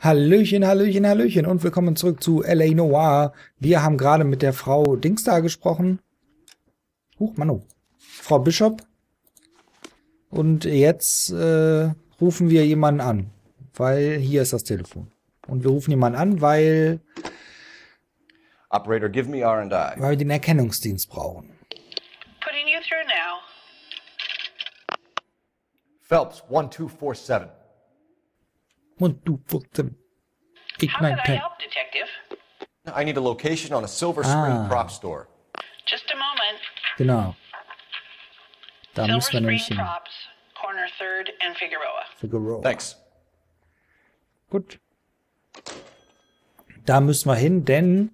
Hallöchen, Hallöchen, Hallöchen und willkommen zurück zu L.A. Noir. Wir haben gerade mit der Frau Dings da gesprochen. Huch, Manu. Frau Bishop. Und jetzt äh, rufen wir jemanden an, weil hier ist das Telefon. Und wir rufen jemanden an, weil, Operator, give me R&I. weil wir den Erkennungsdienst brauchen. Putting you through now. Phelps, 1247. Und du, Fuchsen. Ich How mein can I Pen. help, Detective? I need a location on a silver screen Ah. prop store. Just a moment. Genau. Da Silver müssen wir Screen nämlich hin. Props, corner third and Figueroa. Figueroa. Thanks. Gut. Da müssen wir hin, denn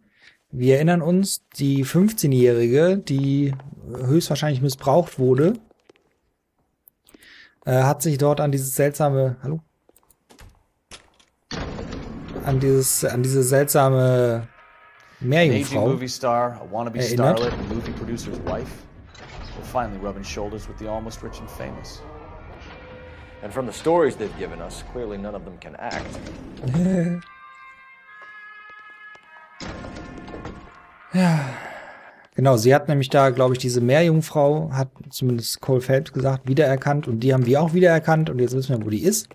wir erinnern uns, die 15-Jährige, die höchstwahrscheinlich missbraucht wurde, äh, hat sich dort an dieses seltsame, hallo? An dieses, an diese seltsame Meerjungfrau. movie star, a wannabe Erinnert? starlet, and movie producer's wife. We're finally rubbing shoulders with the almost rich and famous. And from the stories they've given us, clearly none of them can act. Genau, sie hat nämlich da, glaube ich, diese Meerjungfrau, hat zumindest Cole Phelps gesagt, wiedererkannt und die haben wir auch wiedererkannt und jetzt wissen wir, wo die ist.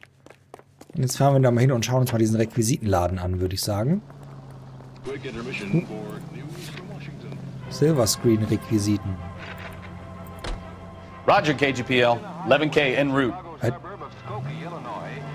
Und jetzt fahren wir da mal hin und schauen uns mal diesen Requisitenladen an, würde ich sagen. Quick intermission for news from Washington. Silverscreen-Requisiten. Roger, KGPL. 11K en route. Was?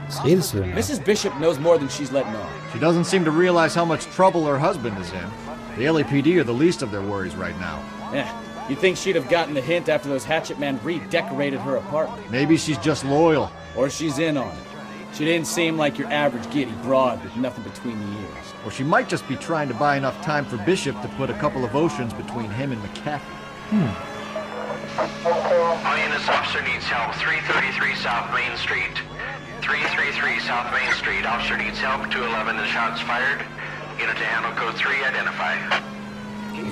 Was redest du denn? Mrs. Bishop knows more than she's letting on. She doesn't seem to realize how much trouble her husband is in. The LAPD are the least of their worries right now. Eh, you'd think she'd have gotten the hint after those hatchet men redecorated her apartment. Maybe she's just loyal. Or she's in on it. She didn't seem like your average giddy broad with nothing between the ears. Or she might just be trying to buy enough time for Bishop to put a couple of oceans between him and McCaffrey. Hmm. Lioness officer needs help. 333 South Main Street. 333 South Main Street. Officer needs help. 211 The shots fired. Unit to handle code 3. Identify.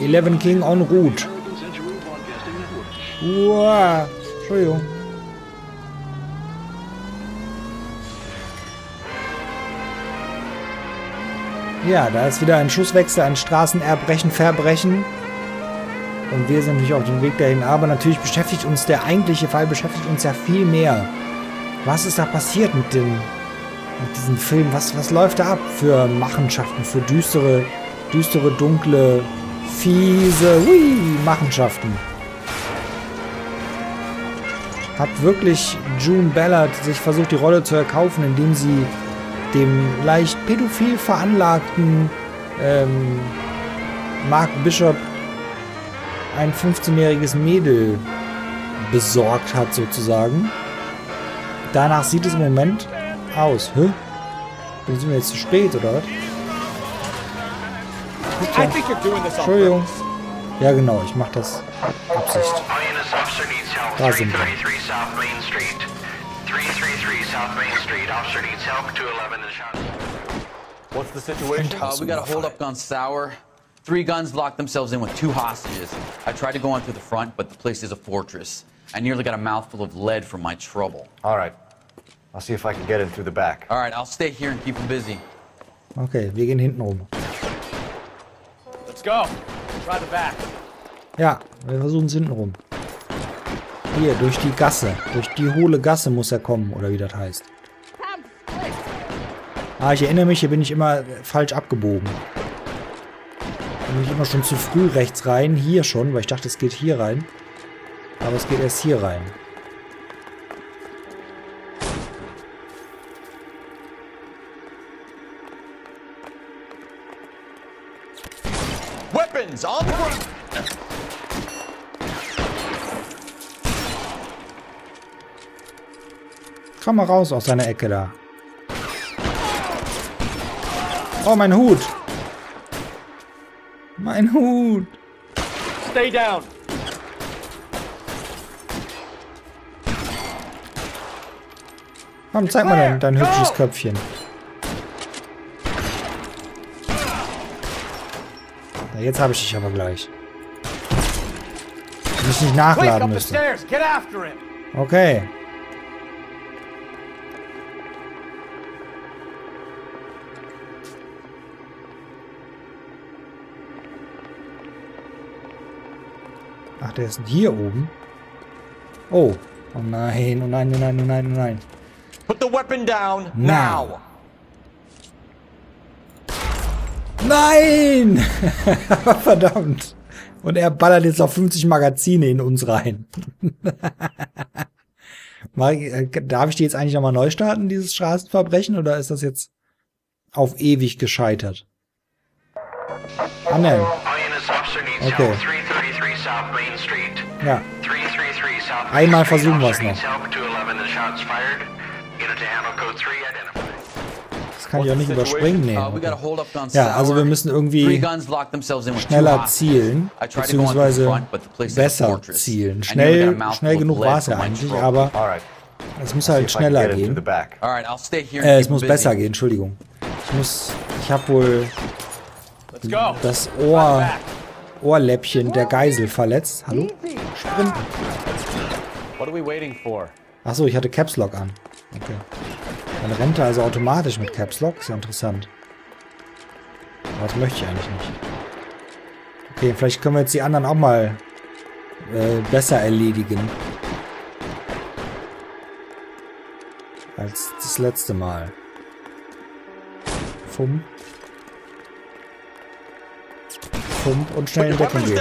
11 King en route. Wow. Century Broadcasting Network. Uah, Entschuldigung. Ja, da ist wieder ein Schusswechsel, ein Straßenerbrechen, Verbrechen. Und wir sind natürlich auf dem Weg dahin. Aber natürlich beschäftigt uns der eigentliche Fall, beschäftigt uns ja viel mehr. Was ist da passiert mit, dem, mit diesem Film? Was, was läuft da ab für Machenschaften, für düstere, düstere, dunkle, fiese hui, Machenschaften? Hat wirklich June Ballard sich versucht, die Rolle zu erkaufen, indem sie dem leicht pädophil veranlagten ähm, Mark Bishop ein 15-jähriges Mädel besorgt hat, sozusagen. Danach sieht es im Moment aus. Hä? Dann sind wir jetzt zu spät, oder was? Entschuldigung. Ja, genau, ich mach das Absicht. Da sind wir. 333 South Main Street. 333 South Main Street. Officer needs help. 211 and shots. What's the situation? Uh, we got a hold up gone sour. Three guns locked themselves in with two hostages. I tried to go on through the front, but the place is a fortress. I nearly got a mouthful of lead from my trouble. All right. I'll see if I can get in through the back. All right, I'll stay here and keep them busy. Okay, wir gehen hinten rum. Let's go. Try the back. Ja, wir versuchen es hinten rum. Hier, durch die Gasse. Durch die hohle Gasse muss er kommen, oder wie das heißt. Ah, ich erinnere mich, hier bin ich immer falsch abgebogen. Da bin ich immer schon zu früh rechts rein. Hier schon, weil ich dachte, es geht hier rein. Aber es geht erst hier rein. Komm mal raus aus seiner Ecke da. Oh, mein Hut. Mein Hut. Stay down. Komm, zeig mal dein, dein hübsches Köpfchen. Na, jetzt habe ich dich aber gleich. Wenn ich nicht nachladen müsste. him. Okay. Ach, der ist hier oben. Oh. Oh nein, oh nein, oh nein, oh nein, oh nein. Put the weapon down Now. Nein! Verdammt. Und er ballert jetzt auf 50 Magazine in uns rein. Äh, Darf ich die jetzt eigentlich nochmal neu starten, dieses Straßenverbrechen, oder ist das jetzt auf ewig gescheitert? Ah, nein. Okay. Ja. 333 South Main Einmal versuchen wir's Officer needs noch. help. 211 and shots fired. Unit to handle code 3 identified. Das kann ich auch nicht überspringen. Nee. Uh, Ja, also wir müssen irgendwie schneller zielen, beziehungsweise besser zielen. Schnell, schnell genug war es ja eigentlich, aber es muss halt schneller gehen. Äh, es muss besser gehen, Entschuldigung. Ich muss, ich habe wohl Let's go. das Ohr, Ohrläppchen der Geisel verletzt. Hallo? For? Achso, ich hatte Caps Lock an. Okay. Dann rennt er also automatisch mit Caps Lock. Ist ja interessant. Aber das möchte ich eigentlich nicht. Okay, vielleicht können wir jetzt die anderen auch mal äh, besser erledigen. Als das letzte Mal. Fump. Fump und schnell in Deckung gehen.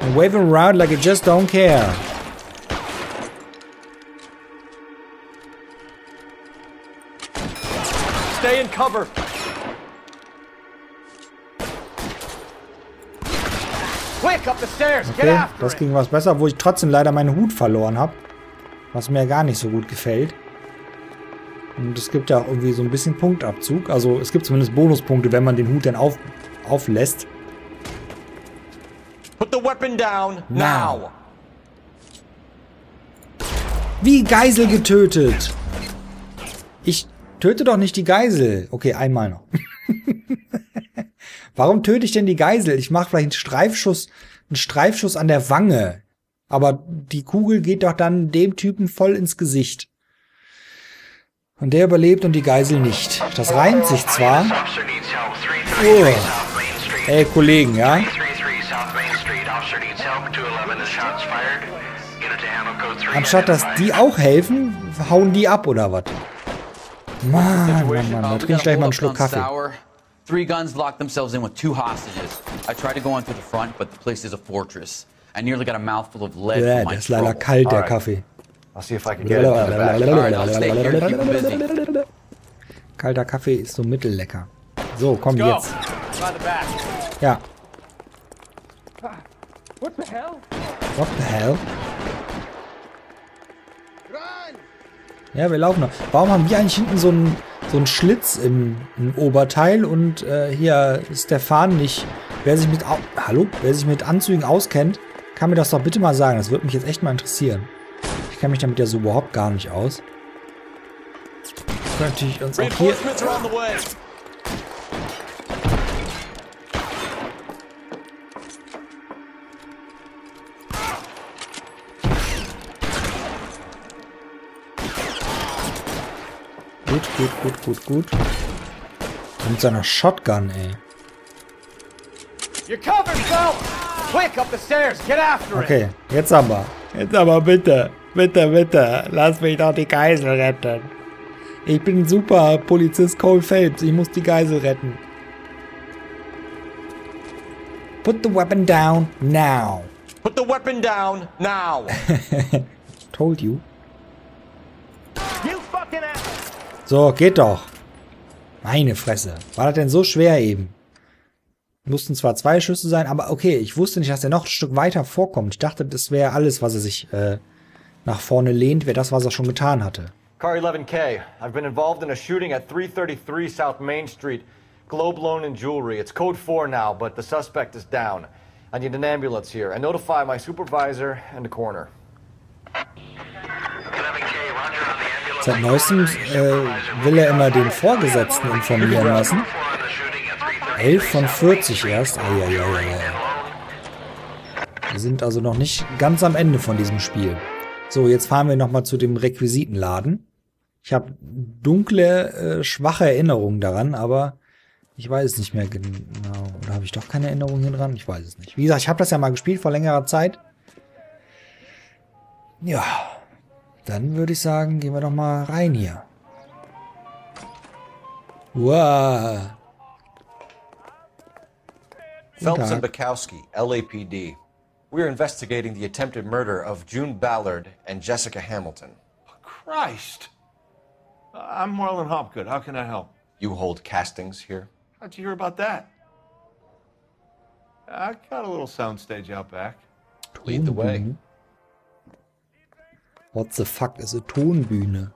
and wave them around like you just don't care. Stay in cover. Quick, up the stairs. Get Okay, das ging was besser, wo ich trotzdem leider meinen Hut verloren habe. Was mir gar nicht so gut gefällt. Und es gibt ja irgendwie so ein bisschen Punktabzug. Also es gibt zumindest Bonuspunkte, wenn man den Hut dann auf, auflässt. Put the weapon down now. Wie Geisel getötet. Ich töte doch nicht die Geisel. Okay, einmal noch. Warum töte ich denn die Geisel? Ich mache vielleicht einen Streifschuss, einen Streifschuss an der Wange. Aber die Kugel geht doch dann dem Typen voll ins Gesicht. Und der überlebt und die Geisel nicht. Das reimt sich zwar. Oh. Ey, Kollegen, ja? 333 South Main Street. Officer needs help. 211 and shots fired. Unit to handle code 3 Anstatt dass die auch helfen, hauen die ab oder was? Mann, Mann, Mann, da trinke ich gleich mal einen Schluck Kaffee. Three guns locked themselves in with two hostages. I tried to go on through the front, but the place is a fortress. I nearly got a mouthful of lead Ja, from my der ist leider kalt, der. Kaffee. I'll see if I can get into the back. Alright, I'll stay here. Keep them busy. Kalter Kaffee ist so mittellecker. So, komm jetzt. Ja. What the hell? What the hell? Ja, wir laufen noch. Warum haben wir eigentlich hinten so einen, so einen Schlitz im, im Oberteil und äh, hier Stefan nicht? Wer sich mit Au Hallo? Wer sich mit Anzügen auskennt, kann mir das doch bitte mal sagen. Das würde mich jetzt echt mal interessieren. Ich kenne mich damit ja so überhaupt gar nicht aus. Könnte ich uns auch hier. Gut, gut, gut, gut, gut. Mit seiner Shotgun, ey. You're covered, Phelps. Quick, up the stairs. Get after it. Okay, jetzt aber. Jetzt aber bitte. Bitte, bitte. Lass mich doch die Geisel retten. Ich bin super Polizist Cole Phelps. Ich muss die Geisel retten. Put the weapon down now. Put the weapon down now. Told. You So, geht doch. Meine Fresse. War das denn so schwer eben? Mussten zwar zwei Schüsse sein, aber okay, ich wusste nicht, dass er noch ein Stück weiter vorkommt. Ich dachte, das wäre alles, was er sich äh, nach vorne lehnt, wäre das, was er schon getan hatte. Car 11K, I've been involved in a shooting at 333 South Main Street. Globe Loan and Jewelry. It's code 4 now, but the suspect is down. I need an ambulance here. I notify my supervisor and the coroner. Seit neuestem äh, will er immer den Vorgesetzten informieren lassen. On the shooting at 333 11 von 40 erst. Eieieiei. Wir sind also noch nicht ganz am Ende von diesem Spiel. So, jetzt fahren wir nochmal zu dem Requisitenladen. Ich habe dunkle, äh, schwache Erinnerungen daran, aber Ich weiß es nicht mehr genau. Oder habe ich doch keine Erinnerung hier dran? Ich weiß es nicht. Wie gesagt, ich habe das ja mal gespielt vor längerer Zeit. Ja. Dann würde ich sagen, gehen wir doch mal rein hier. Wow. Phelps and Tag. Bukowski, LAPD. We're investigating the attempted murder of June Ballard and Jessica Hamilton. Oh, Christ. I'm Marlon Hopgood. How can I help? You hold castings here? How'd you hear about that? I got a little soundstage out back. Lead the way. Mm-hmm. What the fuck ist eine Tonbühne?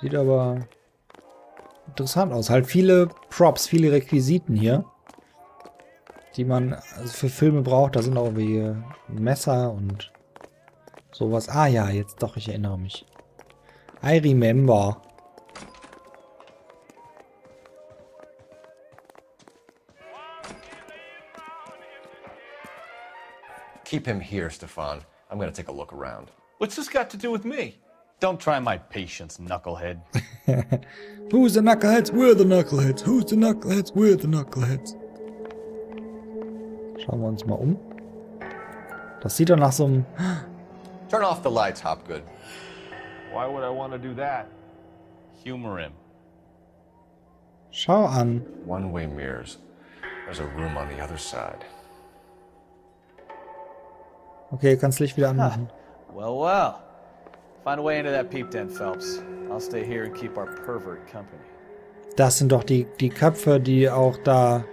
Sieht aber interessant aus. Halt viele Props, viele Requisiten hier. Die man also für Filme braucht. Da sind auch wie Messer und sowas. Ah ja, jetzt doch, ich erinnere mich. I remember. Keep him here, Stefan. I'm gonna take a look around. What's this got to do with me? Don't try my patience, knucklehead. Who's the knuckleheads? We're the knuckleheads. Who's the knuckleheads? We're the knuckleheads. Schauen wir uns mal um. Das sieht doch nach so einem... Turn off the lights, Hopgood. Why would I want to do that? Humor him. Schau an. One way mirrors. There's a room on the other side. Okay, kannst Licht wieder anmachen. Well, well. Find a way into that peep den, Phelps. I'll stay here and keep our pervert company. Das sind doch die, die Köpfe, die auch da...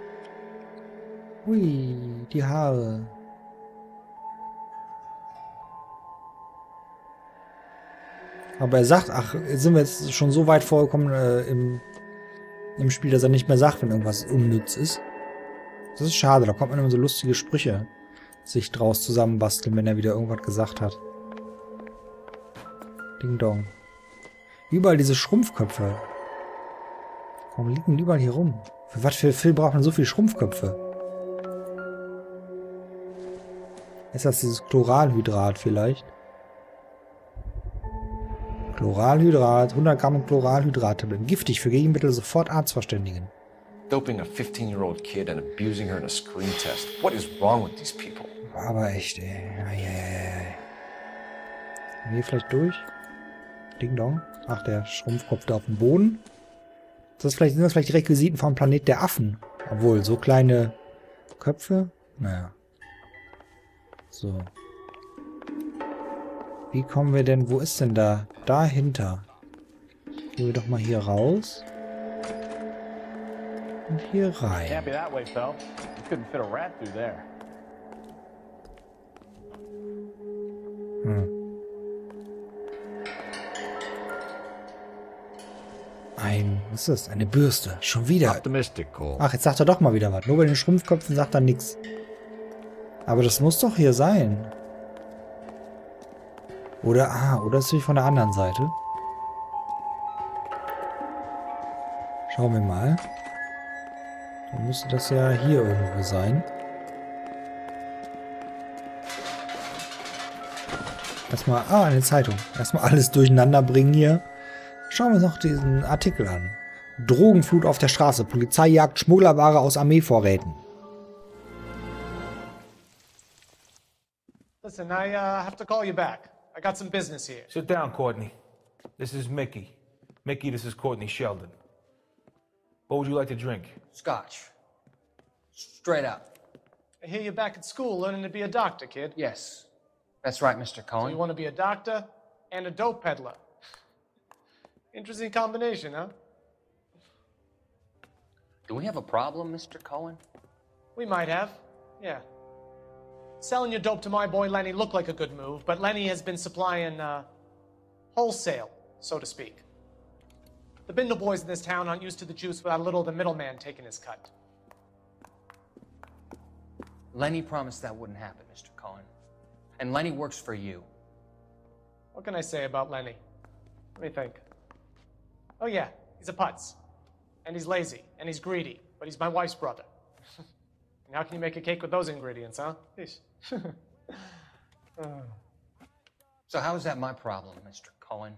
Hui, die Haare. Aber er sagt, ach, sind wir jetzt schon so weit vorgekommen äh, im, im Spiel, dass er nicht mehr sagt, wenn irgendwas unnütz ist. Das ist schade, da kommt man immer so lustige Sprüche sich draus zusammenbasteln, wenn er wieder irgendwas gesagt hat. Ding dong. Überall diese Schrumpfköpfe. Warum liegen die überall hier rum? Für was für Film braucht man so viele Schrumpfköpfe? Ist das dieses Chloralhydrat vielleicht? Chloralhydrat, 100 Gramm Chloralhydrat-Tabletten. Giftig für Gegenmittel sofort Arzt verständigen. Doping a 15 year old kid and abusing her in a screen test. What is wrong with these people? Aber echt, ey. Eieiei. Hier vielleicht durch? Ding dong. Ach, der Schrumpfkopf da auf dem Boden. Das vielleicht, sind das vielleicht die Requisiten vom Planet der Affen? Obwohl, so kleine Köpfe? Naja. So. Wie kommen wir denn, wo ist denn da? Dahinter. Gehen wir doch mal hier raus. Und hier rein. Can't be that way, Phelps. You couldn't fit a rat through there. Ein, was ist das? Eine Bürste. Schon wieder. Ach, jetzt sagt er doch mal wieder was. Nur bei den Schrumpfköpfen sagt er nichts. Aber das muss doch hier sein. Oder, ah, oder ist es von der anderen Seite? Schauen wir mal. Dann müsste das ja hier irgendwo sein. Erstmal, ah, eine Zeitung. Erstmal alles durcheinander bringen hier. Schauen wir uns noch diesen Artikel an. Drogenflut auf der Straße. Polizei jagt Schmugglerware aus Armeevorräten. Listen, I uh, have to call you back. I got some business here. Sit down, Courtney. This is Mickey. Mickey, this is Courtney Sheldon. What would you like to drink? Scotch. Straight up. I hear you're back at school learning to be a doctor, kid. Yes, that's right, Mr. So Cohen. you want to be a doctor and a dope peddler. Interesting combination, huh? Do we have a problem, Mr. Cohen? We might have. Yeah. Selling your dope to my boy Lenny looked like a good move, but Lenny has been supplying uh, wholesale, so to speak. The Bindle boys in this town aren't used to the juice without a little of the middleman taking his cut. Lenny promised that wouldn't happen, Mr. Cohen. And Lenny works for you. What can I say about Lenny? Let me think. Oh, yeah, he's a putz. And he's lazy. And he's greedy. But he's my wife's brother. and how can you make a cake with those ingredients, huh? Yeesh. Uh. So how is that my problem, Mr. Cohen?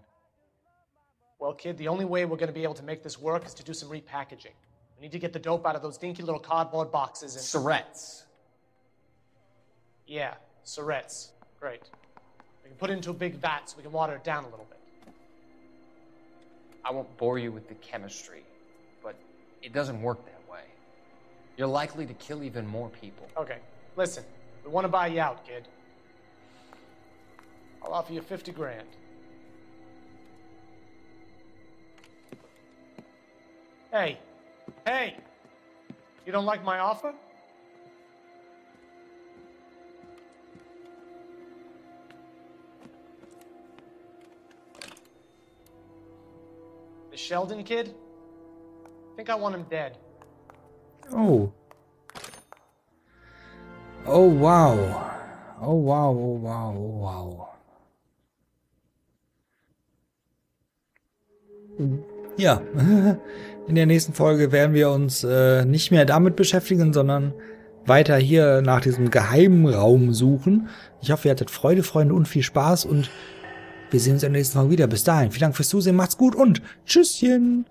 Well, kid, the only way we're going to be able to make this work is to do some repackaging. We need to get the dope out of those dinky little cardboard boxes and. Surrettes. Yeah, Surrettes. Great. We can put it into a big vat so we can water it down a little bit. I won't bore you with the chemistry, but it doesn't work that way. You're likely to kill even more people. Okay, listen. We want to buy you out, kid. I'll offer you 50 grand. Hey, hey! You don't like my offer? Sheldon kid? I think I want him dead. Oh. Oh, wow. Oh, wow, oh, wow, oh, wow. Ja, in der nächsten Folge werden wir uns äh, nicht mehr damit beschäftigen, sondern weiter hier nach diesem geheimen Raum suchen. Ich hoffe, ihr hattet Freude, Freunde und viel Spaß und wir sehen uns in der nächsten Folge wieder. Bis dahin, vielen Dank fürs Zusehen, macht's gut und Tschüsschen!